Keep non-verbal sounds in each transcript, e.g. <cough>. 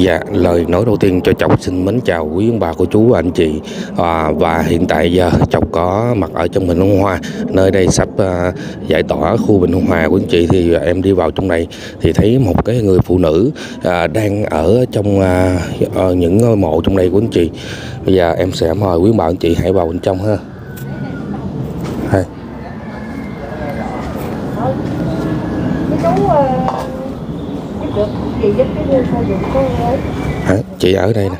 Dạ, lời nói đầu tiên cho Chọc xin mến chào quý ông bà cô chú và anh chị. À, Và hiện tại giờ Chọc có mặt ở trong Bình Hưng Hòa Nơi đây sắp à, giải tỏa khu Bình Hưng Hòa của anh chị. Thì em đi vào trong này thì thấy một cái người phụ nữ à, đang ở trong à, những ngôi mộ trong đây của anh chị. Bây giờ em sẽ mời quý ông bà anh chị hãy vào bên trong ha Hay. chú ờ, giúp được gì giúp cái đưa sao dùng cô ấy Hả? Chị ở đây nè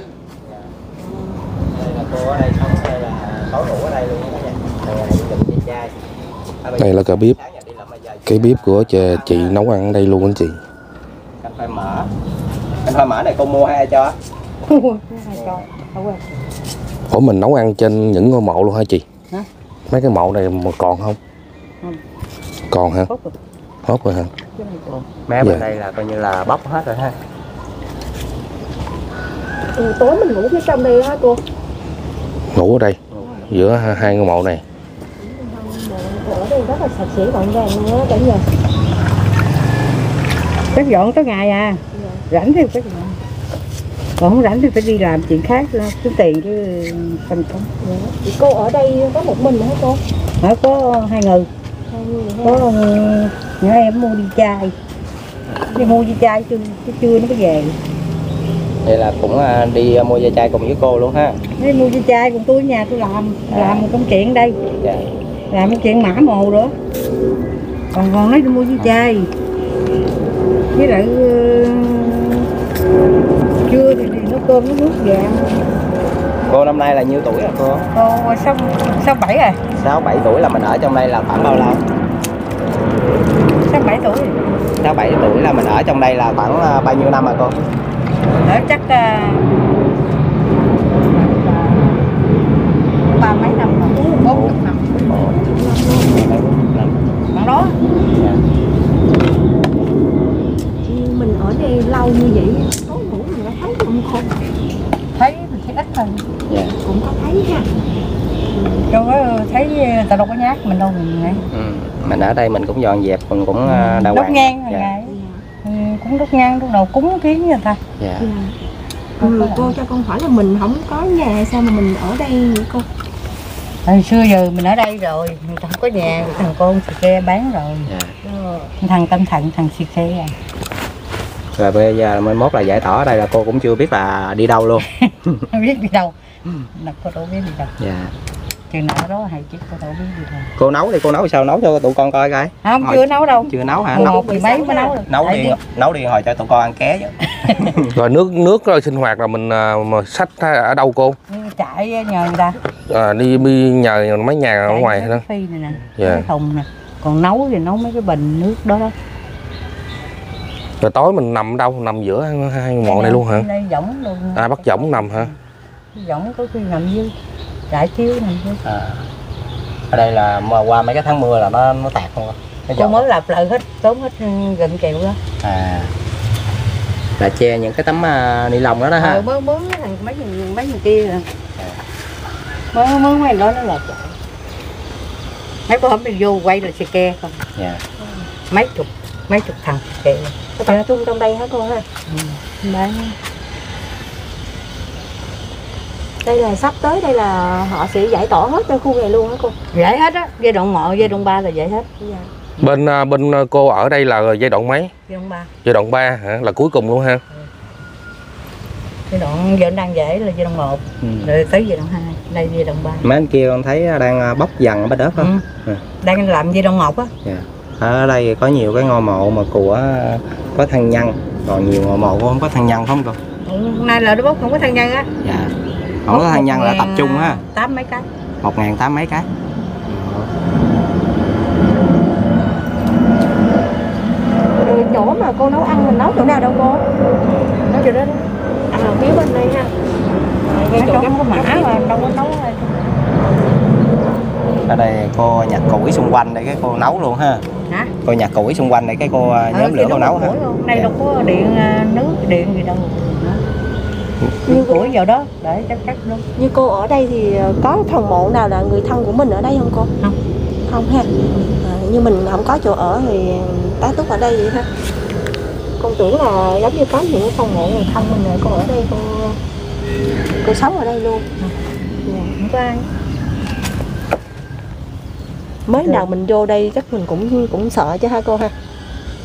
đây là cô ở đây sống đây là tối ngủ ở đây luôn đó nha đây là dùng về chai bây Đây giờ là cái bếp Cái bếp của chị, chị nấu ăn ở đây luôn anh chị canh khoai mỡ canh khoai mỡ này cô mua cho hai quên Ủa mình nấu ăn trên những ngôi mộ luôn hả chị? Hả? Mấy cái mộ này mà còn không? Không. Còn hả? Hốt rồi hả? mé bên Dạ. đây là coi như là bóc hết rồi ha ừ, tối mình ngủ phía trong đây hả cô? Ngủ ở đây Giữa hai ngôi mộ này. Ở đây rất là sạch sẽ gọn gàng luôn á cả nhà. Chắc dọn tới ngày à? Rảnh thì chắc dọn. Còn không rảnh thì phải đi làm chuyện khác lo kiếm tiền chứ thành công Thì cô ở đây có một mình hả cô? Hỏi có hai người. Hai người ha. Có ừ, nhỏ em mua đi chai. Đi mua đi chai chứ, chứ chưa nó mới về vậy là cũng à, đi à, mua da chai cùng với cô luôn ha. Đi mua đi chai còn tôi ở nhà tôi làm Làm một công chuyện đây. Dạ. Làm công chuyện mã mồ nữa. Còn còn nói đi mua đi chai. Với lại ừ, Trưa thì, thì nấu cơm nấu nước ăn cô năm nay là nhiêu tuổi rồi cô? Cô sáu sáu bảy rồi sáu bảy tuổi là mình ở trong đây là khoảng bao lâu? Sáu bảy tuổi. Sáu bảy tuổi là mình ở trong đây là khoảng à, bao nhiêu năm rồi cô ở chắc à, ba mấy năm rồi. Bốn chục năm bằng đó Dạ. Mình ở đây lâu như vậy tối ngủ mình có thấy không không thấy mình thấy ít hơn dạ. Cũng có thấy ha đâu có thấy người ta đâu có nhát mình đâu mình này ừ. mình ở đây mình cũng dọn dẹp mình cũng đàng đốt hoàng nhang hàng dạ. ngày ừ, cũng đốt nhang đốt đầu cúng kiến người ta dạ. Dạ. Ừ, cô cho con hỏi là mình không có nhà sao mà mình ở đây vậy cô? Hồi xưa giờ mình ở đây rồi mình không có nhà thằng con xì ke bán rồi. Dạ. Thằng tâm thận thằng xì ke à. Rồi bây giờ mai mốt là giải tỏa ở đây là cô cũng chưa biết là đi đâu luôn. <laughs> Không biết đi đâu. Là cô đâu biết đi đâu. Dạ chừng nào đó hay chứ cô đâu biết đâu cô nấu thì cô nấu sao? Nấu cho tụi con coi coi. Không Hồi- chưa nấu đâu. chưa nấu hả? Nấu. một mười mấy mới nấu được. Nấu đi nấu đi hồi cho tụi con ăn ké chứ. <laughs> Rồi nước nước rồi sinh hoạt là mình à, mà xách ở đâu cô? chạy nhờ người ta. À, đi, đi nhờ mấy nhà ở ngoài đó. Cái phi này nè Dạ. cái thùng nè. Còn nấu thì nấu mấy cái bình nước đó đó. Rồi tối mình nằm đâu? Nằm giữa hai, mộ này luôn hả? đây võng luôn. À bắt võng nằm hả? võng có khi nằm dưới chiếu nằm dưới à. ở đây là mà qua mấy cái tháng mưa là nó nó tạt không nó cô mới lập lại hết tốn hết ừ, gần kẹo đó. À. Là che những cái tấm à, ni lông đó đó ha. Ờ mới mới mấy thằng mấy thằng mấy thằng kia nè. Mới mới mấy đó nó là chạy. Mấy bữa hôm mình vô quay là xe ke không? Dạ. Mấy chục mấy chục thằng xe ke. Tập trung trong đây hả cô ha? Bán đây là sắp tới đây là họ sẽ giải tỏa hết cho khu này luôn hả cô? Giải hết á giai đoạn một giai đoạn ba là giải hết. Dạ. Bên à, bên à, cô ở đây là giai đoạn mấy? giai đoạn ba. Giai đoạn 3 hả? Là cuối cùng luôn ha? giai đoạn giờ đang giải là giai đoạn một ừ. rồi tới giai đoạn hai đây giai đoạn ba. Mấy anh kia con thấy đang à, bóc dần ở bên đất không ừ. Ừ. đang làm giai đoạn một á. Dạ. Ở đây có nhiều cái ngôi mộ mà của có thân nhân. Còn nhiều ngôi mộ không có thân nhân không cô? Hôm nay là nó bốc không có thân nhân á. Dạ không có thân nhân là tập trung ha tám mấy cái. Một ngàn tám mấy cái. Rồi chỗ mà cô nấu ăn mình nấu chỗ nào đâu cô? Nấu chỗ đó đó à phía bên đây ha. Ngay chỗ không có mã mà đâu có nấu ai. ở đây cô nhặt củi xung quanh để cái cô nấu luôn ha. Hả? Cô nhặt củi xung quanh để cái cô à, nhóm Ừ, lửa cô nấu ha. đây đâu có điện à, nước điện gì đâu như củi vào đó để chắc chắc luôn như cô ở đây thì ờ, có phần mộ nào là người thân của mình ở đây không cô? Không. không ha. À, như mình không có chỗ ở thì tá túc ở đây vậy ha. Con tưởng là giống như có những phòng mộ người thân mình rồi cô ở đây cô cô sống ở đây luôn. Dạ. không có ai mới đầu mình vô đây chắc mình cũng cũng sợ chứ ha cô ha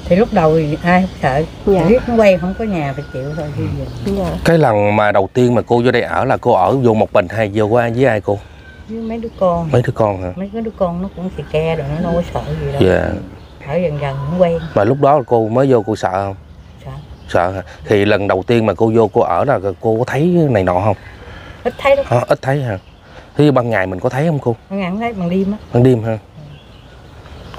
thì lúc đầu thì ai không sợ. Dạ. biết nó quen không có nhà phải chịu thôi bây giờ dạ. Cái lần mà đầu tiên mà cô vô đây ở là cô ở vô một mình hay vô qua với ai cô? Với mấy đứa con. Mấy đứa con hả? Mấy đứa con nó cũng xì ke rồi nó đâu có sợ gì đâu dạ. Ở dần dần cũng quen. Mà lúc đó cô mới vô cô sợ không? Sợ. Sợ hả? Thì lần đầu tiên mà cô vô cô ở là cô có thấy này nọ không? Ít thấy lắm. Hả? ít thấy hả? Thế ban ngày mình có thấy không cô? Nó ngắn thấy bằng đêm á. Ban đêm ha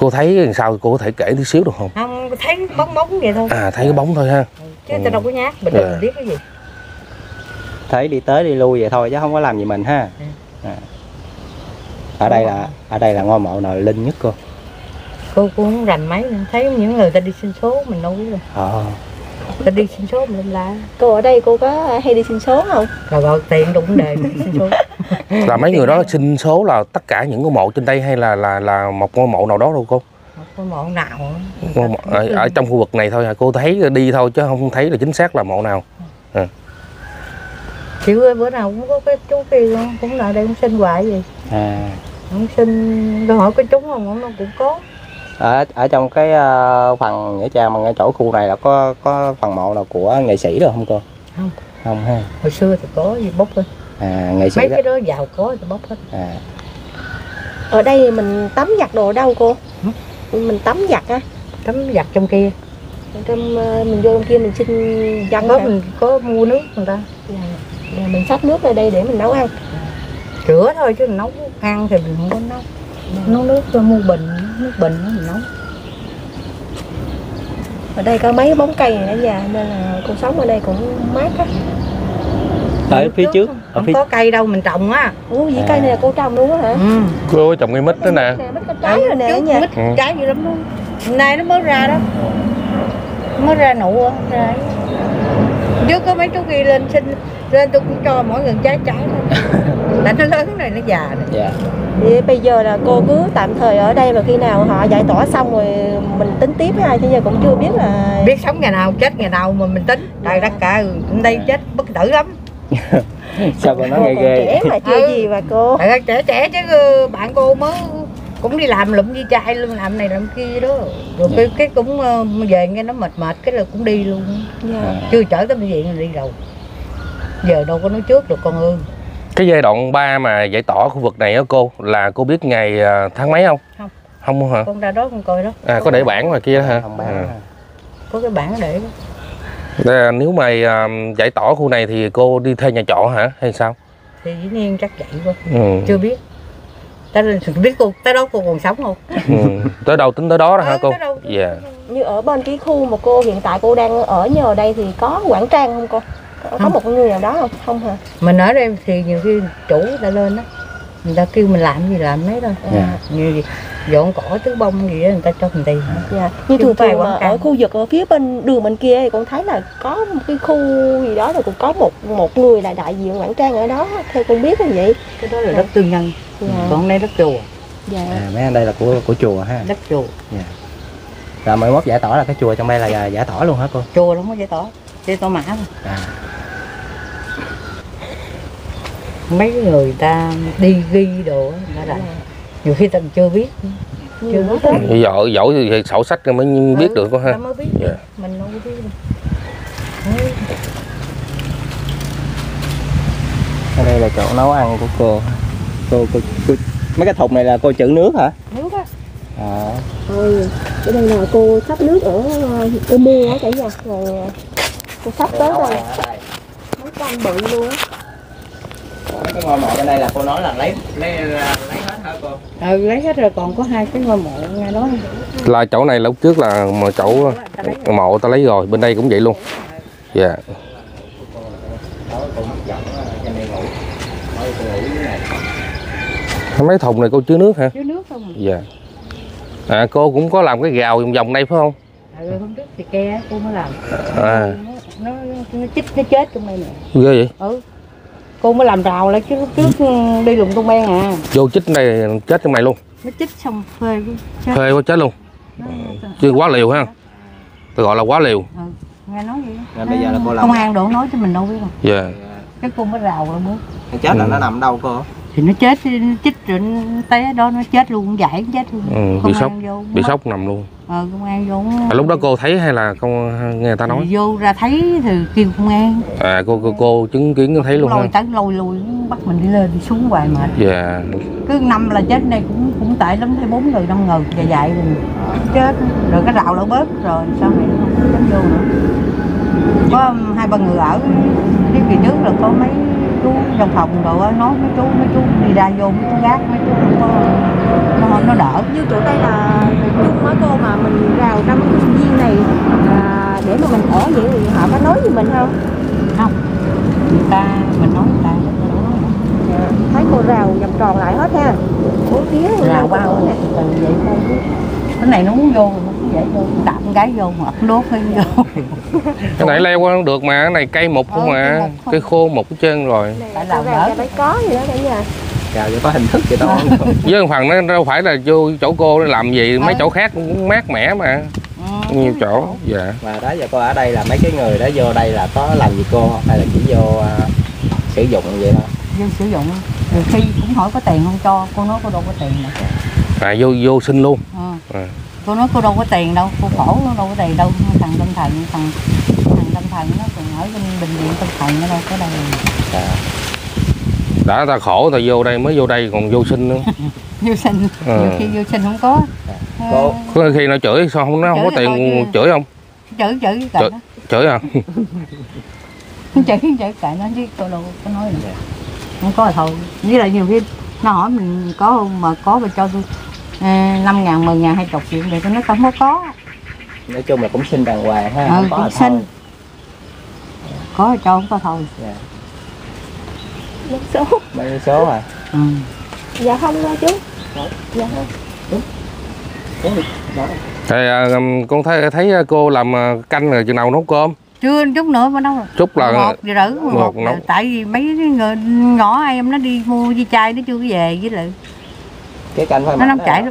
cô thấy làm sao cô có thể kể tí xíu được không? Không thấy bóng bóng vậy thôi. À thấy cái bóng thôi ha. Chứ tao đâu có nhát mình đâu mình biết cái gì. Thấy đi tới đi lui vậy thôi chứ không có làm gì mình ha. Ừ. à. ở đây là ở đây là ngôi mộ nào linh nhất cô? Cô cũng không rành mấy thấy những người ta đi xin số mình đâu biết đâu ờ. Ta đi xin số mình lên la cô ở đây cô có hay đi xin số không? Rồi gọi tiền đụng đề đi xin số. Là mấy <laughs> người đó xin số là tất cả những ngôi mộ trên đây hay là là là một ngôi mộ nào đó đâu cô mộ nào ở, ở trong khu vực này thôi hả? Cô thấy đi thôi chứ không thấy là chính xác là mộ nào. Chịu ơi bữa nào cũng có cái chú kia cũng lại đây cũng xin hoài gì à. Không xin tôi hỏi có chúng không? Ông nó cũng có. Ở ở trong cái ờ, phần nghĩa trang mà ngay chỗ khu này là có có phần mộ nào của nghệ sĩ được không cô? Không. không ha. Hồi xưa thì có gì bốc lên à nghệ sĩ mấy đó. cái đó giàu có thì bốc hết. À. Ở đây mình tắm giặt đồ đâu cô? Mình tắm giặt á. Tắm giặt trong kia. Trong ờ, mình vô trong kia mình xin dân có mình có mua nước người ta? Dạ. Dạ, mình xách nước ra đây để mình nấu ăn. Rửa thôi chứ nấu ăn thì mình không có nấu. Nấu nước tôi mua bình nước bình đó mình nấu. Ở đây có mấy bóng cây này đó già nên là cô sống ở đây cũng mát á ở phía trước ở không phía có cây đâu mình trồng á. Ủa vậy cây này là cô trồng luôn á hả? Ừ. cô trồng cây mít đó nè. Mấy cái trái rồi nè nha mít Ừ. trái gì lắm luôn. Hôm nay nó mới ra đó. Mới ra nụ á, ra trước có mấy chú kia lên xin lên tôi cũng cho mỗi người trái trái thôi. <laughs> Tại nó lớn này nó già này dạ. Vậy bây giờ là cô cứ tạm thời ở đây và khi nào họ giải tỏa xong rồi mình tính tiếp ha chứ giờ cũng chưa biết là biết sống ngày nào chết ngày nào mà mình tính. Trời đất cả hôm đây chết bất tử lắm <laughs> sao cô nói còn ghê trẻ mà chưa Ừ. gì mà cô. Tại trẻ trẻ chứ bạn cô mới cũng đi làm lụm di chai luôn làm này làm kia đó. Rồi cái, cái cũng ờ, về nghe nó mệt mệt cái là cũng đi luôn. Dạ. chưa chở tới bệnh viện là đi đâu giờ đâu có nói trước được con ơi cái giai đoạn 3 mà giải tỏa khu vực này á cô là cô biết ngày à, tháng mấy không? Không. không hả? Con ra đó con coi đó. À có để bảng ngoài kia đó hả? Không bán à. có cái bảng để đó. Đây, nếu mà à, giải tỏa khu này thì cô đi thuê nhà trọ hả? Hay sao? Thì dĩ nhiên chắc vậy quá ừ. chưa biết. Ta biết cô tới đó cô còn sống không? Ừ. tới đâu tính tới đó đó hả cô? tới đâu. dạ như ở bên cái khu mà cô hiện tại cô đang ở nhờ đây thì có quản trang không cô? Có, có Không. một người nào đó không? Không hả? Mình ở đây thì nhiều khi chủ người ta lên đó. Người ta kêu mình làm gì làm nấy thôi. Dạ. như gì dọn cỏ tứ bông gì đó người ta cho mình tiền. Dạ. Như Chứ thường thường ở khu vực ở phía bên đường bên kia thì con thấy là có một cái khu gì đó rồi cũng có một một người là đại diện quản trang ở đó theo con biết là vậy. Cái đó là đất tư nhân. Dạ. Còn đây đất chùa. Dạ. À mấy anh đây là của của chùa ha? Đất chùa. Rồi mới mốt giải tỏa là cái chùa trong đây là giải tỏa luôn hả cô? Chùa đâu có giải tỏa giải tỏa mã thôi. À. Mấy người ta đi ghi đồ á, người ta làm nhiều khi ta chưa biết. Nhiều biết. Thì giỏi giỏi thì sổ sách mới biết Ừ, được có ha. mới biết. Dạ. mình đâu có biết. Đâu ở đây là chỗ nấu ăn của cô. Cô cô, cô mấy cái thùng này là cô trữ nước hả? Nước á. À. Ừ cái đây là cô sắp nước ở ờ, cô mua á cả nhà. Rồi ờ, cô sắp tới rồi mấy con bự luôn á. Cái ngôi mộ bên đây là cô nói là lấy lấy lấy hết hả cô ừ lấy hết rồi còn có hai cái ngôi mộ ngay đó. Là chỗ này lúc trước là mà chỗ mộ ta lấy rồi bên đây cũng vậy luôn. Dạ. Mấy thùng này cô chứa nước hả? Chứ nước không à. dạ. À cô cũng có làm cái gào vòng vòng đây phải không? Ừ, hôm trước thì ke cô mới làm. À. Nó, nó, nó chích nó chết trong đây nè. Ghê vậy? Ừ cô mới làm rào lại chứ trước ừ, đi lùng công an à. Vô chích này chết trong này luôn. Nó chích xong phê luôn chết. Phê quá chết luôn. Nó- chứ quá liều ha. tôi gọi là quá liều. Ừ. nghe nói gì Nên bây giờ là cô làm- công an độ nói cho mình đâu biết đâu dạ. Cái cô mới rào rồi bước Cái chết là Ừ. nó nằm đâu cô? Thì nó chết nó chích rồi nó té đó nó chết luôn giải nó chết luôn. Ừ, bị sốc bị sốc nằm luôn ờ công an vô à, lúc đó cô thấy hay là con nghe người ta nói? Vô ra thấy thì kêu công an. À cô cô, cô chứng kiến thấy luôn lôi tới lôi lùi bắt mình đi lên đi xuống hoài mệt dạ. Cứ năm là chết đây cũng cũng tệ lắm thấy bốn người năm người dài dài rồi chết. Rồi cái rào lỡ bớt rồi sau này không dám vô nữa? Có hai ba người ở cái kỳ trước là có mấy chú trong phòng đồ á, nói mấy chú mấy chú đi ra vô mấy chú gác mấy chú không có nó nó đỡ. Như chỗ đây là chung á cô mà mình rào năm cái sinh viên này à, để mà mình ở vậy thì họ có nói gì mình không? Không. Người ta mình nói người ta. Thấy cô rào vòng tròn lại hết ha. Bốn phía rào bao nè từ từ vậy thôi chứ cái này nó muốn vô nó cũng dễ vô đạp con gái vô hoặc đốt cái vô. Cái này leo qua không được mà cái này cây mục không mà cây không. cây khô mục hết trơn rồi. Phải làm cho thấy có gì đó cả nhà. Chào cho có hình thức vậy thôi với một phần nó đâu phải là vô chỗ cô để làm gì mấy Ờ. chỗ khác cũng mát mẻ mà. Ừ, nhiều chỗ dạ. Mà đó giờ cô ở đây là mấy cái người đó vô đây là có làm gì cô? Hay là chỉ vô à, sử dụng vậy thôi? Vô sử dụng. Nhiều khi cũng hỏi có tiền không cho cô nói cô đâu có tiền mà à vô vô sinh luôn. Ừ. à. cô nói cô đâu có tiền đâu cô khổ nó đâu có tiền đâu. Thằng tâm thần thằng thằng tâm thần nó còn ở bên bệnh viện tâm thần nó đâu có đâu. À, đã ta khổ ta vô đây mới vô đây còn vô sinh nữa. <laughs> Vô sinh Ờ. nhiều khi vô sinh không có. Cô- có khi nó chửi sao không nó không có tiền chứ. chửi không? Chửi chửi cái <laughs> Chửi. chửi à? Chửi chửi kệ nó chứ cô đâu có nói gì không có là thôi. Với lại nhiều khi nó hỏi mình có không? Mà có mà cho tôi à, năm ngàn mười ngàn hai chục triệu thì tôi nói không có có. Nói chung là cũng xin đàng hoàng ha Ừ, không có cũng xin. thôi. Có là cho không có thôi. Dạ. mất số. Mấy số à ừ. dạ không đâu chú. Dạ không. Thì à, con thấy thấy cô làm à, canh rồi chừng nào nấu cơm chưa chút nữa mà đâu chút là một giờ rưỡi một một tại vì mấy cái người nhỏ em nó đi mua dây chai nó chưa có về với lại cái canh phải nó nóng chảy đó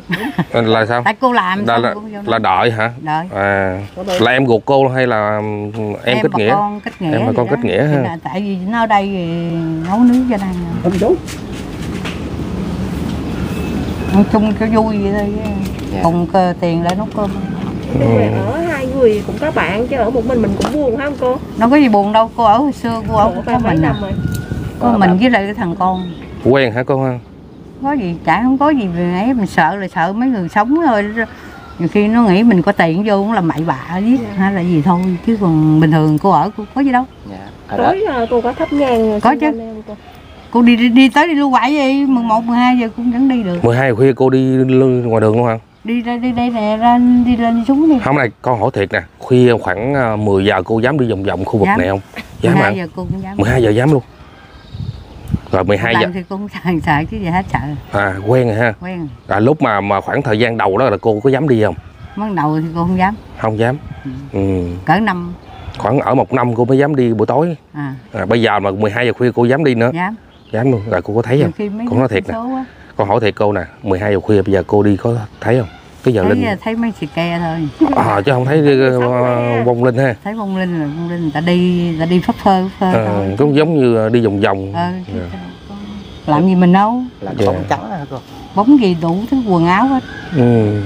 lắm là sao? Tại cô làm là xong là, là đợi hả? Đợi. À là em ruột cô hay là em, kết bà nghĩa? con kết nghĩa Em bà vậy con kết nghĩa ha. Là tại vì nó ở đây thì nấu nướng cho đang không đúng nói chung cho vui vậy thôi chứ. Dạ. cùng cơ tiền lại nấu cơm. Mà hai người cũng có bạn chứ ở một mình mình cũng buồn không cô đâu có gì buồn đâu cô ở hồi xưa cô ở có ba mấy mình à. năm rồi có Ờ, mình bà- với lại cái thằng con quen hả cô ha có gì chả không có gì về ấy mình sợ là sợ mấy người sống thôi nhiều khi nó nghĩ mình có tiền vô cũng làm bậy bạ giết Dạ. hay là gì thôi chứ còn bình thường cô ở cô có gì đâu dạ. ở đó tối à, cô có thắp nhang Có chứ. cô? cô đi đi, đi tới đi lưu quậy gì 11, 12 giờ cũng vẫn đi được 12 giờ khuya cô đi ngoài đường luôn hả đi ra đi đây nè ra đi lên đi xuống đi. Không này con hỏi thiệt nè khuya khoảng à, 10 giờ cô dám đi vòng vòng khu vực Dám. này không? Dám 12 hả giờ cô cũng dám. 12 giờ dám luôn. Rồi 12 giờ làm thì cô cũng sợ sợ chứ gì hết sợ. À quen rồi ha. Quen à, lúc mà mà khoảng thời gian đầu đó là cô có dám đi không? Bắt đầu thì cô không dám. Không dám. Ừ. cỡ năm. Khoảng ở một năm cô mới dám đi buổi tối. À. À, bây giờ mà 12 giờ khuya cô dám đi nữa. Dám. Dám luôn rồi cô có thấy không? Con nói thiệt nè. Con hỏi thiệt cô nè 12 giờ khuya bây giờ cô đi có thấy không? Cái giờ thấy linh. thấy mấy xì ke thôi. À, chứ không thấy <laughs> uh, vong linh ha? Thấy vong linh là vong linh người ta đi người ta đi phất phơ phơ à, thôi. cũng giống như đi vòng vòng. Ờ, chứ Dạ. làm gì mình đâu. Là Dạ. bóng trắng hả cô? Bóng gì đủ thứ quần áo hết. Ừ.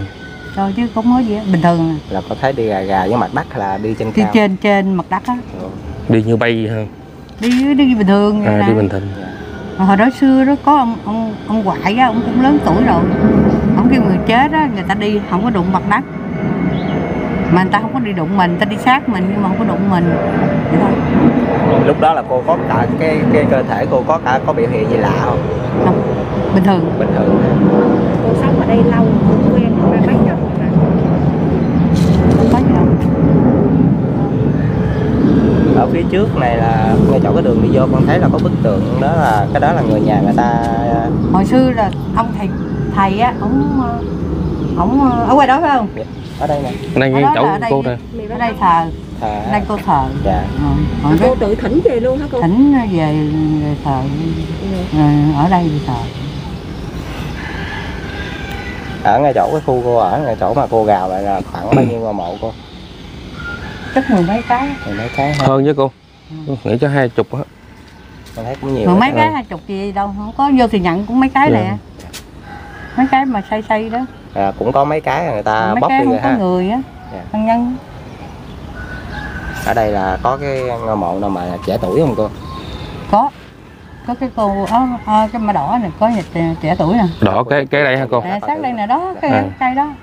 cho chứ không có gì hết. bình thường à. là có thấy đi gà gà với mặt đất là đi trên đi cao. trên trên mặt đất á. Ừ. đi như bay ha? Đi đi bình thường à, đi bình thường. Dạ. Mà hồi đó xưa đó có ông ông ông ngoại á ông cũng lớn tuổi rồi. Ông kêu người chết á người ta đi không có đụng mặt đất. Mà người ta không có đi đụng mình người ta đi sát mình nhưng mà không có đụng mình. Vậy thôi. Lúc đó là cô có cả cái cái cơ thể cô có cả có biểu hiện gì lạ không? Không. Bình thường. Bình thường. Cô sống ở đây lâu cũng quen ba mấy năm rồi mà không có gì đâu ở phía trước này là ngay chỗ cái đường đi vô con thấy là có bức tượng đó là cái đó là người nhà người ta hồi xưa là ông thầy thầy á ông ờ, ông ờ, ở ngoài đó phải không? Ở đây nè. Đây Ở ngay đó chỗ đây. cô nè. Mày ở đây thờ. Thờ đây cô thờ. Dạ. Ờ, À, hồi cô tự thỉnh về luôn hả cô? Thỉnh về về thờ. Ờ, ở đây thì thờ. Ở ngay chỗ cái khu cô ở ngay chỗ mà cô gào lại là khoảng bao nhiêu ngôi mộ cô chắc mười mấy cái. Mười mấy cái ha hơn với cô. Nghĩ cho hai chục á. Con thấy cũng nhiều mười mấy cái hai chục gì đâu không có vô thì nhận cũng mấy cái Dạ. lẹ mấy cái mà xây xây đó. À, cũng có mấy cái người ta mấy bóc cái đi không rồi có ha. người á Dạ. thân nhân. Ở đây là có cái ngôi mộ nào mà trẻ tuổi không cô? Có. Có cái cô ở ở cái mà đỏ này có nhà trẻ, trẻ tuổi nè. Đỏ cái cái đây hả cô? À, sát đây nè đó cái À. cây đó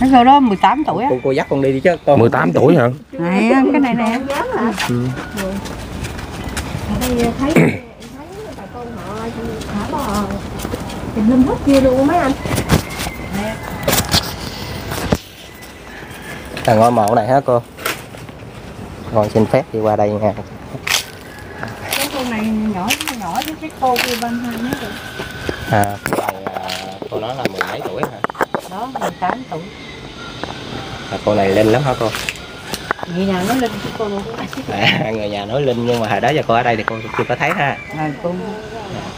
cái cô đó 18 tuổi á. Cô cô dắt con đi đi chứ cô 18 tuổi hả? Này cái này nè. À Ừ. đây thấy thấy bà con họ thả bò tìm lâm hết kia luôn mấy anh. Là ngôi mộ này hả cô? Con xin phép đi qua đây nha. Cái cô này nhỏ nhỏ với cái cô kia bên hai mấy tuổi? À, à, cô nói là mười mấy tuổi hả 18 tuổi. À, cô này linh lắm hả cô? Người nhà nó lên cái cô luôn à, người nhà nói linh nhưng mà hồi đó giờ cô ở đây thì cô chưa có thấy ha. Rồi cũng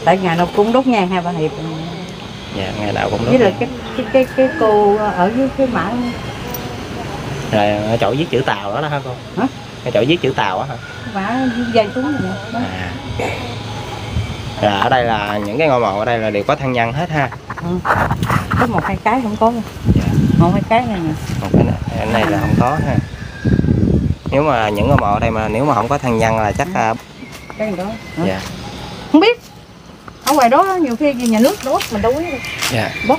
tại nhà nó cũng đốt nhang hai ba hiệp. Dạ ngày nào cũng với đúng lại cái cái cái cái cô ở dưới cái mã rồi ở chỗ viết chữ tàu đó đó hả cô? Hả? cái chỗ viết chữ tàu á hả? Mã dây xuống rồi. Đó. à. Rồi ở đây là những cái ngôi mộ ở đây là đều có thân nhân hết ha có một hai cái không có Dạ. một hai cái này nè. Một cái này, cái này là không có ha. Nếu mà những ngôi mộ đây mà nếu mà không có thân nhân là chắc là cái gì đó Hả? dạ. Không biết. Ở ngoài đó nhiều khi nhà nước đốt mình đâu biết dạ. Nói,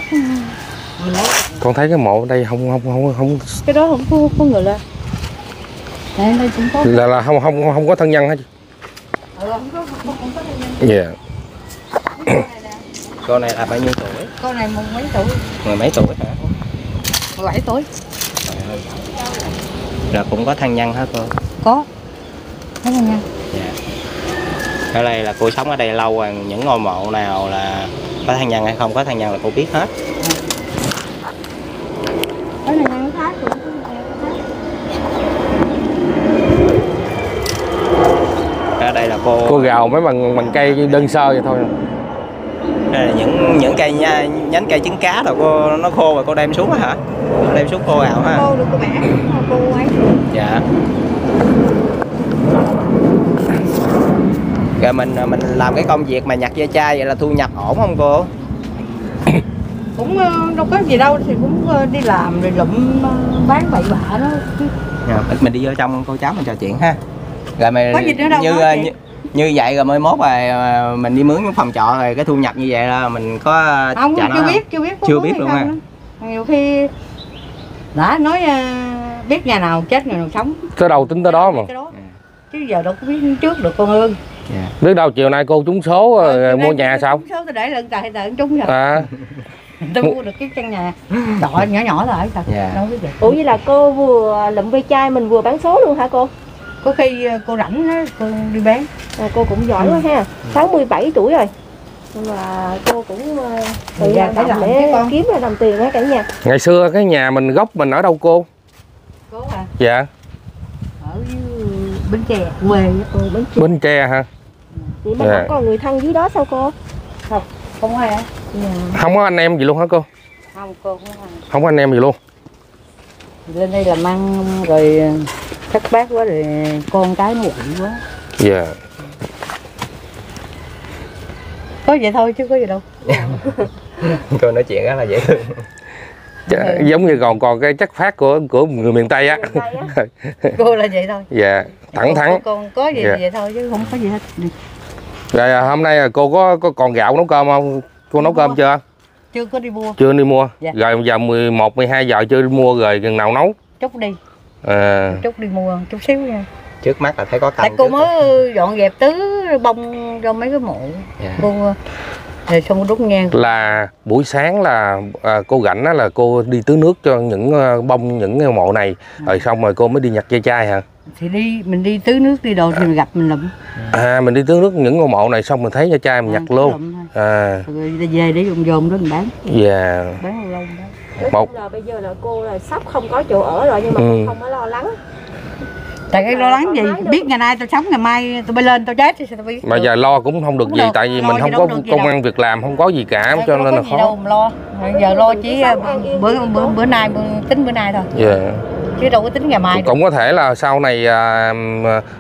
con thấy cái mộ ở đây không không không không. Cái đó không có, có người lên đây đây cũng có. Là là không không không có thân nhân hết. Ừ, không có không, không có thân nhân. dạ. Cô này là bao nhiêu con này một mấy tuổi? Mười mấy tuổi hả? 17 tuổi. Là cũng có thân nhân hả cô? Có. Thấy không nha dạ. Ở đây là cô sống ở đây lâu rồi những ngôi mộ nào là có thân nhân hay không có thân nhân là cô biết hết. Nhân khác cũng ở đây là cô, cô gào mấy bằng bằng cây đơn sơ vậy thôi là những những cây nha, nhánh cây trứng cá rồi cô nó khô rồi cô đem xuống hả? Cô đem xuống khô ảo ha? Cô được cô bẻ cô ấy. Dạ. Rồi mình mình làm cái công việc mà nhặt ve chai vậy là thu nhập ổn không cô? <coughs> Cũng ờ, đâu có gì đâu thì cũng ờ, đi làm rồi lụm ờ, bán bậy bạ đó. Dạ, mình, đi vô trong cô cháu mình trò chuyện ha. Rồi mình Có gì nữa đâu như, như như vậy rồi mới mốt rồi ờ, mình đi mướn những phòng trọ rồi cái thu nhập như vậy là mình có không trả nó chưa không? biết chưa biết Chưa biết luôn không ha. nhiều khi đã nói ờ, biết nhà nào chết người nào sống. Tới đâu tính tới đó mà. Cái đó. chứ giờ đâu có biết trước được con ương Dạ. biết đâu chiều nay cô trúng số rồi mua nhà sao? số tôi để lần tài tại chúng rồi. À. <laughs> Tôi mua được cái căn nhà trọ nhỏ nhỏ là ở thật. Dạ. đâu biết được. Ủa vậy là cô vừa lụm ve chai mình vừa bán số luôn hả cô? Có khi ờ, cô rảnh đó cô đi bán à, cô cũng giỏi quá ha. 67 tuổi rồi. Nhưng mà cô cũng ờ, tự Dạ, làm để kiếm ra đồng tiền á cả nhà. Ngày xưa cái nhà mình gốc mình ở đâu cô? Cô à dạ. Ở bến tre quê cô bến tre. Bến tre hả? Vậy mà Dạ. không có người thân dưới đó sao cô? Không ai hả? Không có anh em gì luôn hả cô? Không cô không không có anh em gì luôn. Lên đây làm ăn rồi thất bát quá rồi con cái nó quậy quá. Dạ có vậy thôi chứ có gì đâu. <laughs> Cô nói chuyện rất là dễ thương. Dạ, giống như còn còn cái chất phát của của người miền tây á. Miền Tây á. cô là vậy thôi. <laughs> Dạ thẳng thắn. con có gì Dạ. vậy thôi chứ không có gì hết. Rồi à, hôm nay là cô có có còn gạo nấu cơm không? Cô nấu cơm chưa? Chưa có đi mua. Chưa đi mua. Dạ. rồi giờ 11 12 giờ chưa đi mua rồi chừng nào nấu? Chút đi. À, chút đi mua chút xíu nha trước mắt là thấy có canh tại cô mới dọn dẹp tứ bông cho mấy cái mộ Dạ. cô rồi xong đốt nhang. Là buổi sáng là à, cô rảnh á là cô đi tưới nước cho những ờ, bông những cái mộ này. Rồi xong rồi cô mới đi nhặt dây chai hả? Thì đi mình đi tứ nước đi đồ thì mình gặp mình lụm. À mình đi tưới nước những ngôi mộ này xong mình thấy dây chai mình À, nhặt luôn. à. Rồi về để dùng dồn đó mình bán. Dạ. Bán lâu lâu đó. Nói Một- là bây giờ là cô là sắp không có chỗ ở rồi nhưng mà Ừ. không có lo lắng tại cái lo lắng gì? Biết ngày nay tôi sống ngày mai tôi bay lên tôi chết thì sao tôi biết mà giờ lo cũng không được gì được, tại vì lo mình không có công ăn việc làm không có gì cả cho nên là khó. đâu mà lo. Giờ lo chỉ bữa bữa bữa nay bữa, tính bữa nay thôi. Dạ chứ đâu có tính ngày mai được. cũng có thể là sau này à,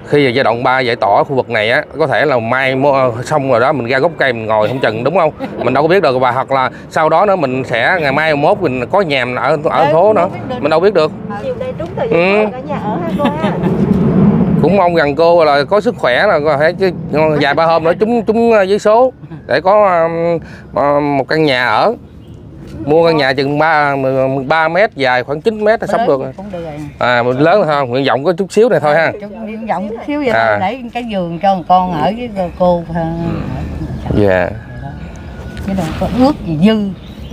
khi giai đoạn 3 giải tỏa khu vực này á có thể là mai mua xong rồi đó mình ra gốc cây mình ngồi không chừng đúng không? <laughs> Mình đâu có biết được và hoặc là sau đó nữa mình sẽ ngày mai mốt mình có nhà mình ở ở phố nữa. mình đâu biết được. Chiều nay đúng thời Ừ. gian cả nhà ở ha cô ha. Cũng mong rằng cô là có sức khỏe là có thể vài ba hôm nữa chúng chúng với số để có um, một căn nhà ở mua căn nhà chừng 3, 3 mét dài khoảng 9 mét là sắp được à mình lớn thôi nguyện vọng có chút xíu này thôi ha. Chút nguyện vọng chút xíu vậy À. thôi để cái giường cho một con ở với cô ha. dạ. Chứ đâu có ước gì dư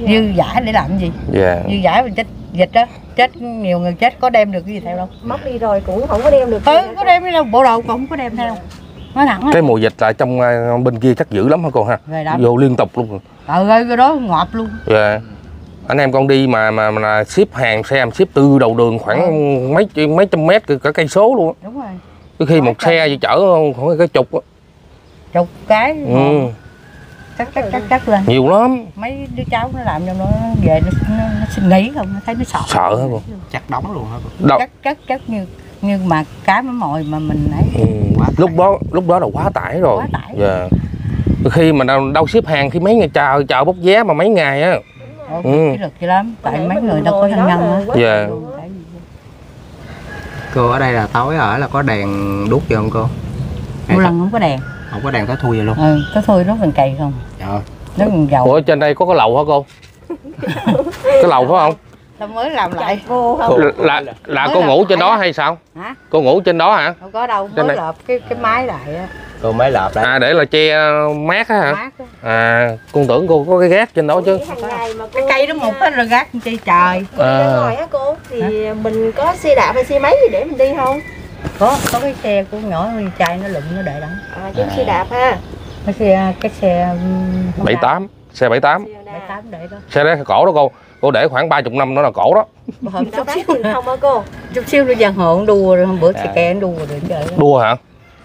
dư giả để làm gì. Dạ. Dư giả mình chết dịch đó chết nhiều người chết có đem được cái gì theo đâu. Mất đi rồi cũng không có đem được gì ừ có đem đi đâu bộ đồ cũng không có đem theo. Nói thẳng cái mùa dịch là trong uh, bên kia chắc dữ lắm hả cô ha? Vô liên tục luôn ừ ơi cái đó ngọt luôn. Dạ anh em con đi mà mà, mà là ship hàng xe em ship từ đầu đường khoảng mấy mấy trăm mét cả, cây số luôn á. đúng rồi. Có khi một xe chỉ chở khoảng cái chục á. chục cái ừ, chắc chắc chắc chắc lên nhiều lắm. mấy đứa cháu nó làm cho nó về nó, nó, nó xin nghỉ không nó thấy nó sợ. Sợ hả cô? Chắc đóng luôn hả đâu? Chắc chắc chắc như như mà cá mới mồi mà mình ấy. Ừ. lúc đó lúc đó là quá tải rồi. Quá tải. dạ khi mà đâu, đâu ship hàng khi mấy ngày chờ chờ bốc vé mà mấy ngày á. Ừ. lực lắm tại mấy người đâu có thân nhân á. Dạ. cô ở đây là tối ở là có đèn đốt chưa không cô? Một lần không có đèn. Không có đèn tối thui vậy luôn. Ừ có thôi nó cần cày không? Trời nó cần dầu. Ủa trên đây có cái lầu hả cô? <laughs> Cái lầu phải không? Tao mới làm lại. Vô không là là, Mới cô ngủ trên đó hay sao? Hả? Cô ngủ trên đó hả? Không có đâu Trên mới này. lợp cái cái máy lại á cô mới lợp lại. À để là che mát á hả? Mát à con tưởng cô có cái gác trên đó chứ. Cái cây đó một hết rồi gác chi trời. À. ngoài á cô thì mình có xe đạp hay xe máy gì để mình đi không? Có có cái xe của nhỏ con trai nó lụm nó để đó. À chứ xe đạp ha. Cái xe cái xe bảy tám xe bảy tám. Xe xe đấy cổ đó cô. Cô để khoảng ba chục năm nó là cổ đó. Hôm Đó chút bán không hả cô? Chút xíu nữa giang hồ nó đua rồi hôm bữa xe À. ke nó đua rồi trời đua hả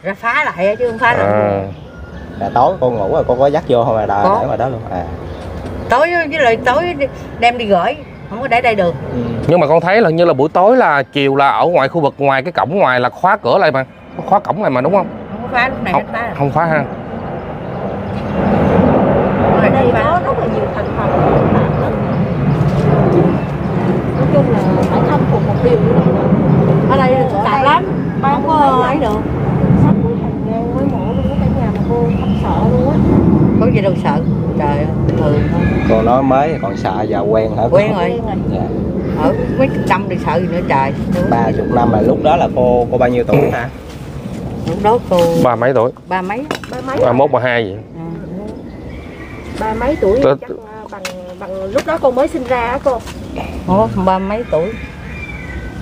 ra phá lại chứ không phá lại à, là tối cô ngủ rồi cô có dắt vô không là đợi để ngoài đó luôn. À. Tối với lại tối đem đi gửi không có để đây được. Ừ. nhưng mà con thấy là như là buổi tối là chiều là ở ngoài khu vực ngoài cái cổng ngoài là khóa cửa lại mà. Khóa cổng lại mà đúng không? Không có phá lúc này không rồi. không khóa ha. Ở đây có rất là nhiều thành phần. Nói chung là phải khâm phục một điều như này ở đây là phức tạp lắm. Không có ấy được sắp với hàng ngang với mổ luôn có cả nhà mà cô không sợ luôn á có gì đâu sợ. Trời ơi thường thôi cô nói mới còn sợ giờ quen hả cô? quen rồi. Dạ. ở mấy chục năm thì sợ gì nữa trời. Ba chục năm là lúc đó là cô cô bao nhiêu tuổi hả? Lúc đó cô ba mấy tuổi? Ba mấy? Ba mấy ba mốt ba hai gì à, ba mấy tuổi Tớ- chắc à, bằng bằng lúc đó cô mới sinh ra á cô? Ủa, ba mấy tuổi?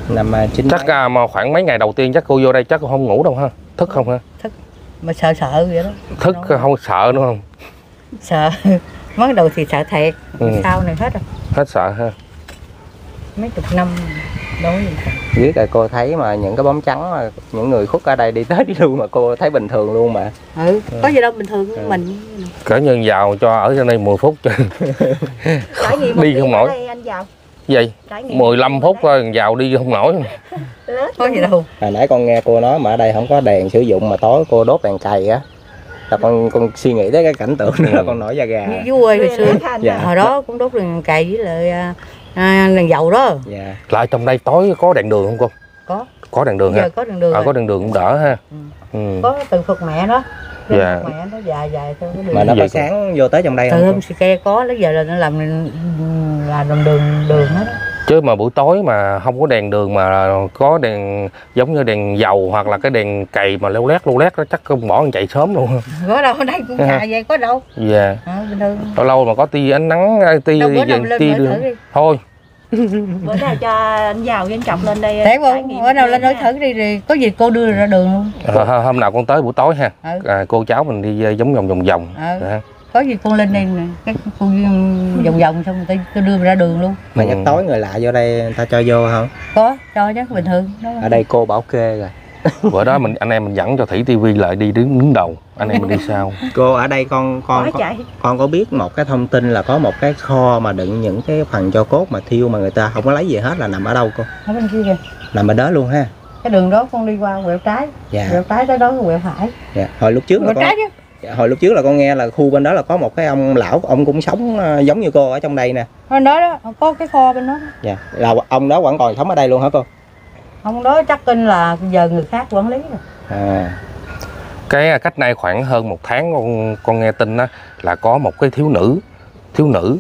Năm à, chín chắc à, mà khoảng mấy ngày đầu tiên chắc cô vô đây chắc cô không ngủ đâu ha. Thức không ha? Mà sợ sợ vậy đó. Thức không sợ nữa không sợ. <laughs> Mới đầu thì sợ thiệt. Ừ. sau này hết rồi. Hết sợ ha. Mấy chục năm đối với dưới là cô thấy mà những cái bóng trắng mà những người khuất ở đây đi tới đi lui mà cô thấy bình thường luôn mà. Ừ có gì đâu bình thường Ừ. mình. Cỡ nhân vào cho ở trên đây 10 phút <laughs> Đi không nổi. đây anh giàu. Vậy trải nghiệm 15 phút thôi vào đi không nổi. Có luôn. gì đâu. Hồi nãy con nghe cô nói mà ở đây không có đèn sử dụng mà tối cô đốt đèn cày á là con con suy nghĩ tới cái cảnh tượng đó Ừ. con nổi da gà ơi hồi xưa Dạ. hả? hồi đó cũng đốt đèn cày với lại à, à, đèn dầu đó dạ lại trong đây tối có đèn đường không cô có có đèn đường giờ ha có đèn đường à, rồi. có đèn đường cũng đỡ ha Ừ. ừ. có từ phật mẹ đó Từ Dạ. Mẹ nó dài dài đường mà nó Vậy có sáng vô tới trong đây từ không hôm cô? xì ke có lúc giờ là nó làm là đường đường đường hết á. Chứ mà buổi tối mà không có đèn đường mà có đèn giống như đèn dầu hoặc là cái đèn cày mà leo lét leo lét đó chắc con bỏ chạy sớm luôn. <laughs> Có đâu ở đây cũng dài vậy có đâu. Dạ. À, bình thường. Lâu lâu mà có tia ánh nắng tia lên tia đi. Thôi. <laughs> Bữa nào cho anh giàu với anh chọc lên đây trải không bữa nào lên nói thử đi rồi có gì cô đưa ra đường luôn. Ờ, h- hôm nào con tới buổi tối ha. Ừ. à, cô cháu mình đi ờ, giống vòng vòng vòng. Ừ. Có gì con lên đây nè cái cô vòng vòng xong tôi, tôi đưa ra đường luôn. Mà nhắc Ừ. tối người lạ vô đây người ta cho vô không có cho chứ bình thường. Đó ở đây cô bảo kê rồi. <laughs> Bữa đó mình anh em mình dẫn cho thủy tivi lại đi đứng đứng đầu. Anh em mình đi sau. <laughs> Cô ở đây con con chạy. con có biết một cái thông tin là có một cái kho mà đựng những cái phần cho cốt mà thiêu mà người ta không có lấy gì hết là nằm ở đâu cô? Ở bên kia kìa. Nằm ở đó luôn ha. Cái đường đó con đi qua quẹo trái. Dạ. Quẹo trái tới đó quẹo phải. Dạ. Hồi lúc trước quẹo con trái chứ hồi lúc trước là con nghe là khu bên đó là có một cái ông lão ông cũng sống ờ, giống như cô ở trong đây nè. Bên đó đó có cái kho bên đó. Đó. dạ là ông đó vẫn còn sống ở đây luôn hả cô? Ông đó chắc kinh là giờ người khác quản lý rồi. À. Cái cách nay khoảng hơn một tháng con con nghe tin á là có một cái thiếu nữ thiếu nữ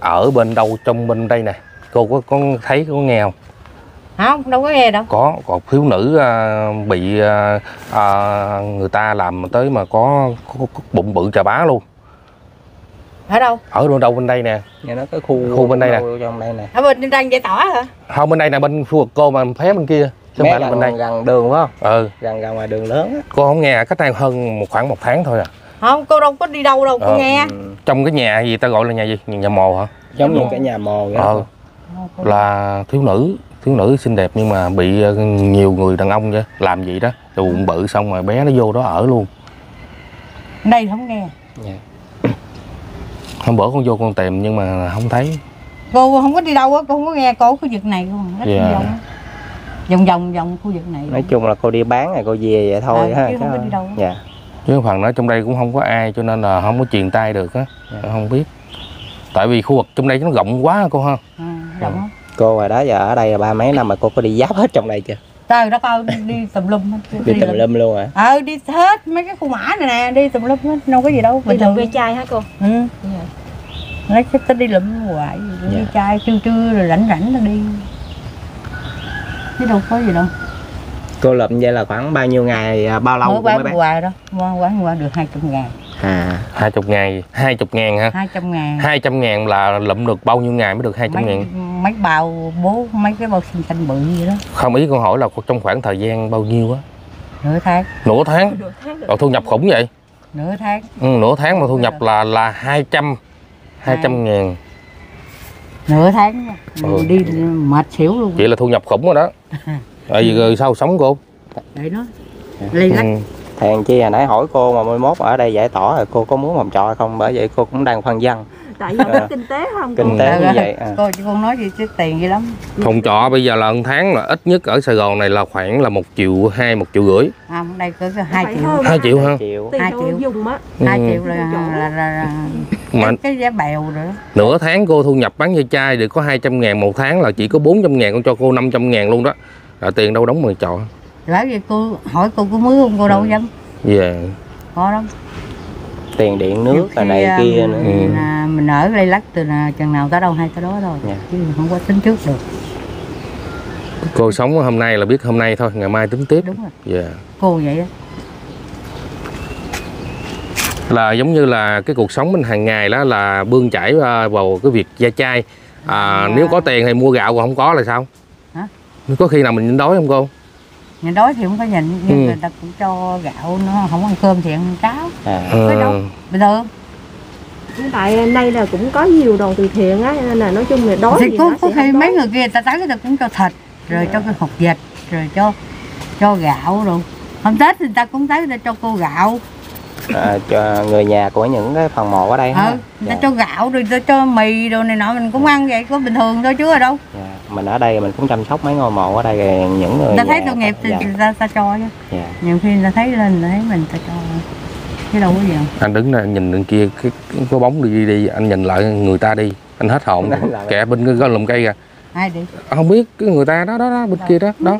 ở bên đâu trong bên đây nè. Cô có có thấy có nghe không không đâu có nghe đâu. Có có thiếu nữ à, bị à, à, người ta làm tới mà có, có, có bụng bự trà bá luôn. Ở đâu? Ở đâu đâu bên đây nè. Nghe nói cái khu Khu bên đây nè. đâu trong đây nè. Ở bên đang giải tỏa hả? Không bên đây nè bên khu vực cô mà phé bên kia. Chứ không phải là bên đây. gần, gần đường phải không? Ừ. Gần gần ngoài đường lớn á. Cô không nghe cách này hơn một khoảng một tháng thôi à. Không cô đâu có đi đâu đâu cô Ờ. nghe. trong cái nhà gì ta gọi là nhà gì? Nhà, mồ hả? Giống như cái nhà mồ vậy đó. ờ là thiếu nữ thiếu nữ xinh đẹp nhưng mà bị ờ, nhiều người đàn ông vậy làm gì đó rồi bụng bự xong rồi bé nó vô đó ở luôn đây không nghe Dạ. hôm bữa con vô con tìm nhưng mà không thấy cô không có đi đâu á cô không có nghe cô khu vực này luôn hết Dạ. vòng á. vòng vòng vòng khu vực này nói chung là cô đi bán rồi cô về vậy thôi Ờ, ha chứ không có đi đâu. dạ chứ phần đó trong đây cũng không có ai cho nên là không có truyền tay được á Dạ. không biết tại vì khu vực trong đây nó rộng quá cô ha à, rộng lắm. Cô hồi đó giờ ở đây là ba mấy năm mà cô có đi giáp hết trong đây chưa? Trời đất ơi đi, đi tùm lum hết đi tùm lum luôn hả? Ờ đi hết mấy cái khu mã này nè đi tùm lum hết đâu có gì đâu đi bình làm thường. ve chai hả cô? Ừ. Dạ. lấy cái tới đi lụm hoài đi Dạ. chai trưa trưa rồi rảnh rảnh nó đi. Chứ đâu có gì đâu. Cô lụm vậy là khoảng bao nhiêu ngày à, bao lâu mới cô mới bán? hoài đó mua bán hoài được hai trăm ngàn. À. Hai chục ngày hai chục ngàn hả? Hai trăm ngàn. Hai trăm ngàn là lụm được bao nhiêu ngày mới được hai trăm ngàn mấy bao bố mấy cái bao xinh xanh bự gì đó. Không ý con hỏi là trong khoảng thời gian bao nhiêu á? Nửa tháng. Nửa tháng? Rồi thu nhập khủng vậy? Nửa tháng. Ừ, nửa tháng mà thu nhập là là hai trăm hai trăm ngàn. Nửa tháng. Mà. Ừ. đi mệt xỉu luôn. Vậy là thu nhập khủng rồi đó. <laughs> Tại vì rồi sao sống cô? Để nó lây lắc ừ. thèn chi hồi nãy hỏi cô mà 11 ở đây giải tỏa rồi cô có muốn phòng trọ không? Bởi vậy cô cũng đang phân vân tại vì không có kinh tế không Kinh tế. Trời như ơi, vậy, à. cô chứ con nói gì chứ tiền gì lắm. Phòng trọ bây giờ là một tháng là ít nhất ở Sài Gòn này là khoảng là một triệu hai một triệu rưỡi. À đây có hai triệu. hơn hai triệu tiền Hai triệu. dùng á. Hai Ừ. triệu là là, là, là mà cái, cái giá bèo rồi đó. nửa tháng cô thu nhập bán dây chai được có 200 ngàn một tháng là chỉ có 400 ngàn con cho cô 500 ngàn luôn đó. Là tiền đâu đóng bằng trọ. Bảo vậy cô hỏi cô có mướn không? Cô đâu dám. Về có lắm tiền điện nước khi, này à, kia nữa Ừ. mình, à, mình ở lây lắc từ là chừng nào tới đâu hay tới đó thôi Dạ. chứ không có tính trước được cô sống hôm nay là biết hôm nay thôi ngày mai tính tiếp đúng rồi Dạ. cô vậy á là giống như là cái cuộc sống mình hàng ngày đó là bươn chải à, vào cái việc da chai à, Dạ. nếu có tiền thì mua gạo còn không có là sao Hả? có khi nào mình nhịn đói không cô nhìn đói thì không có nhìn nhưng Ừ. người ta cũng cho gạo nó không ăn cơm thì ăn cháo à, Phải đâu. Ờ, bình thường Hiện tại đây là cũng có nhiều đoàn từ thiện á nên là nói chung là đói thì gì có, nó có khi không mấy người kia người ta tới người ta cũng cho thịt rồi Dạ. cho cái hộp vịt rồi cho cho gạo rồi hôm tết thì người ta cũng tới người ta cho cô gạo à, cho người nhà của những cái phần mộ ở đây ừ, Dạ. cho gạo rồi cho mì đồ này nọ mình cũng ăn vậy có bình thường thôi chứ ở đâu. Dạ. mình ở đây mình cũng chăm sóc mấy ngôi mộ ở đây những người ta thấy tội nghiệp thì dạ, ta, ta cho chứ. Dạ. nhiều khi người ta thấy lên thấy mình ta cho. Chứ đâu có gì anh đứng đây nhìn bên kia cái, cái, có bóng đi đi anh nhìn lại người ta đi anh hết hồn. Kẻ bên cái, cái lùm cây kìa. Ai đi? Không biết cái người ta đó đó, đó bên kia đó đó.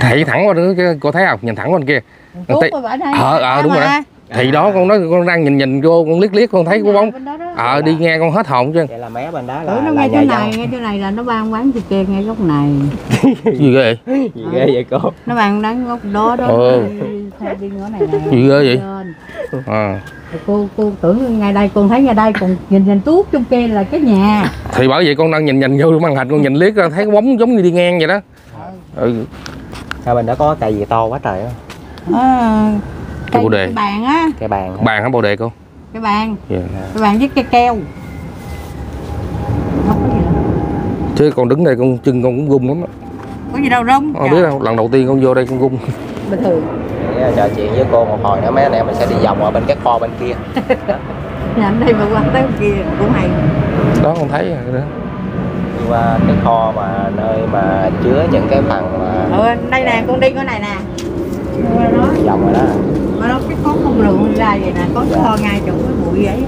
Thảy thẳng qua đó cô thấy không? Nhìn thẳng qua bên kia Tí- qua bển đây Ờ, ờ, đúng rồi đó. Thì đó con nói con đang nhìn nhìn vô con liếc liếc con thấy có bóng Bên đó đó. ờ đi nghe con hết hồn chứ vậy là mé bên đó là, Ừ, nó ngay chỗ này, ngay chỗ này là nó ban quán thịt kê ngay góc này. <laughs> gì ghê vậy gì ghê vậy cô Nó ban đánh góc đó đó. Ừ. Đi theo đi ngõ này nè. Gì ghê vậy? À. Cô cô tưởng ngay đây con thấy ngay đây còn nhìn nhìn tuốt trong kia là cái nhà. thì bởi vậy con đang nhìn nhìn vô màn hình con nhìn liếc thấy cái bóng giống như đi ngang vậy đó ừ. hai bên đó có cây gì to quá trời á À, Cái bồ đề. cái bàn á, cái bàn bàn hả bồ đề cô? Cái bàn, Dạ. cái bàn với cây keo. Không có gì đâu. chứ con đứng đây con chân con cũng run lắm á. Có gì đâu rong không biết đâu lần đầu tiên con vô đây con gung bình thường. Để trò chuyện với cô một hồi nữa mấy anh em mình sẽ đi vòng ở bên cái kho bên kia. Nhà đây mà qua tới kia cũng hay. Đó con thấy rồi đó. Đi qua cái kho mà nơi mà chứa những cái phần mà ừ, đây nè con đi cái này nè Qua đó vòng rồi đó. Mà nó cái có không lượng ra vậy nè có kho ngay chỗ cái bụi ấy.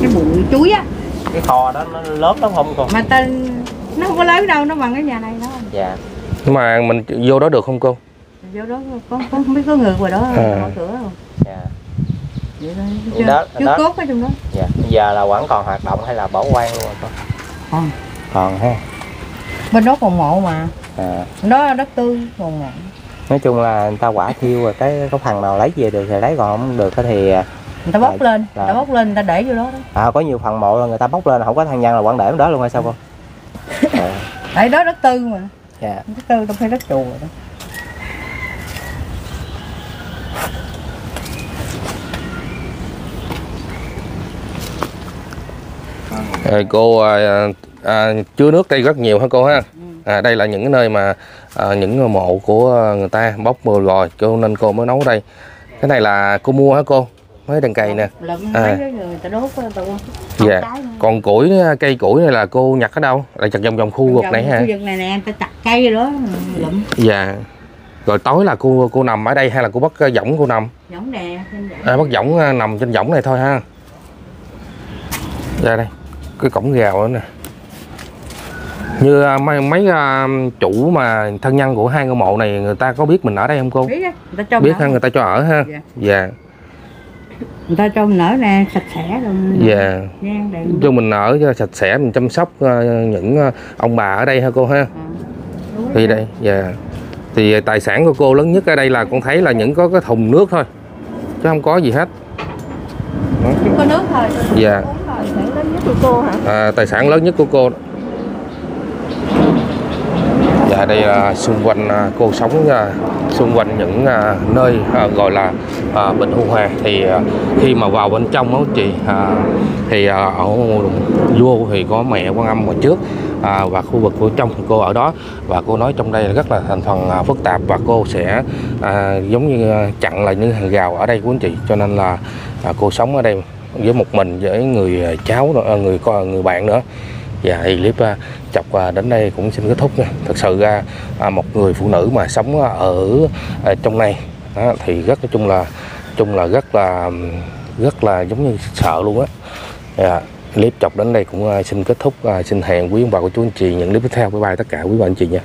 Cái bụi chuối á. Cái kho đó nó lớn lắm không cô? Mà tên nó không có lớn đâu nó bằng cái nhà này đó. Dạ. Nhưng mà mình vô đó được không cô? Vô đó có, có không biết có người ngoài đó À. mở cửa không dạ. Vậy thôi đó, chưa đó. cốt ở trong đó. Dạ. Giờ là vẫn còn hoạt động hay là bỏ quan luôn rồi cô? Còn còn ha. Bên đó còn mộ mà. À, đó đất tư còn mộ nói chung là người ta quả thiêu rồi cái có phần nào lấy về được thì lấy còn không được thì người ta bóc Rồi. lên người ta Rồi. bóc lên người ta để vô đó đó. À, có nhiều phần mộ là người ta bóc lên không có thân nhân là quảng để đó luôn hay sao cô? À, <laughs> tại đó đất tư mà. Dạ. Đất tư đâu phải đất chùa đâu Rồi cô à, à, chứa nước đây rất nhiều hả cô ha à, đây là những cái nơi mà à, những mộ của người ta bóc mưa rồi cho nên cô mới nấu đây. Cái này là cô mua hả cô? Mấy đàn cây nè. À. Dạ. nữa. còn củi cây củi này là cô nhặt ở đâu? Là chặt vòng vòng khu vực này ha khu vực này nè em ta chặt cây đó lụm. Dạ. Rồi tối là cô cô nằm ở đây hay là cô bắt à, võng cô nằm? Giống nè à, bắt võng à, nằm trên võng này thôi ha. Ra đây. Cái cổng rào đó nè như à, mấy, mấy à, chủ mà thân nhân của hai ngôi mộ này người ta có biết mình ở đây không cô? Biết người ta cho biết ha người ta cho ở ha? Dạ. dạ. Người ta cho mình nở nè sạch sẽ dạ. Ngang đẹp. cho mình ở cho sạch sẽ mình chăm sóc à, những à, ông bà ở đây ha cô ha? À. Thì đây dạ. Thì tài sản của cô lớn nhất ở đây là con thấy là những có cái thùng nước thôi chứ không có gì hết. Chỉ có nước thôi. Dạ. Rồi sản lớn nhất của cô hả? À, tài sản lớn nhất của cô ở đây là xung quanh à, cô sống à, xung quanh những à, nơi gọi là bệnh Bình Hòa. Thì khi mà vào bên trong đó chị thì ở vô thì có mẹ quan âm ngoài trước à, và khu vực của trong thì cô ở đó. Và cô nói trong đây là rất là thành phần à, phức tạp và cô sẽ à, giống như chặn lại những hàng rào ở đây của anh chị. Cho nên là à, cô sống ở đây với một mình với người cháu người con người bạn nữa và thì clip à, chọc à, đến đây cũng xin kết thúc nha. Thật sự ra à, một người phụ nữ mà sống ở trong này đó, thì rất nói chung là chung là rất là rất là giống như sợ luôn á. Dạ, clip chọc đến đây cũng xin kết thúc xin hẹn quý ông bà của chú anh chị những clip tiếp theo. Bye bye tất cả quý bà anh chị nha.